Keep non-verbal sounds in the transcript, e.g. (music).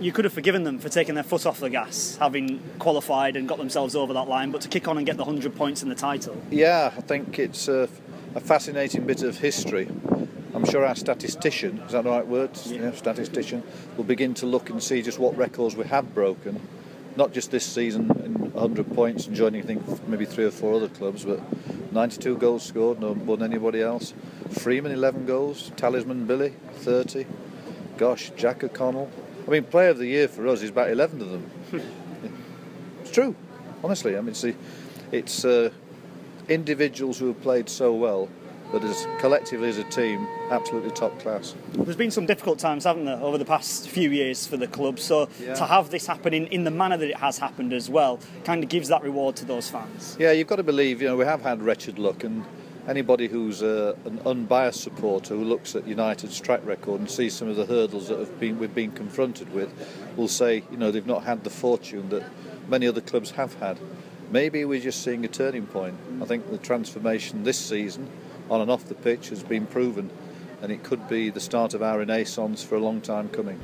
you could have forgiven them for taking their foot off the gas, having qualified and got themselves over that line, but to kick on and get the 100 points in the title. Yeah, I think it's a, a fascinating bit of history. I'm sure our statistician, is that the right word? Yeah. yeah, statistician, will begin to look and see just what records we have broken. Not just this season in 100 points and joining, I think, maybe three or four other clubs, but 92 goals scored, no more than anybody else. Freeman, 11 goals. Talisman Billy, 30. Gosh, Jack O'Connell. I mean, player of the year for us is about 11 of them. (laughs) it's true, honestly. I mean, it's, the, it's uh, individuals who have played so well, but as collectively as a team, absolutely top class. There's been some difficult times, haven't there, over the past few years for the club. So Yeah. to have this happen in, in the manner that it has happened as well kind of gives that reward to those fans. Yeah, you've got to believe, you know, we have had wretched luck, and anybody who's uh, an unbiased supporter who looks at United's track record and sees some of the hurdles that have been we've been confronted with will say, you know, they've not had the fortune that many other clubs have had. Maybe we're just seeing a turning point. I think the transformation this season, on and off the pitch, has been proven, and it could be the start of our renaissance for a long time coming.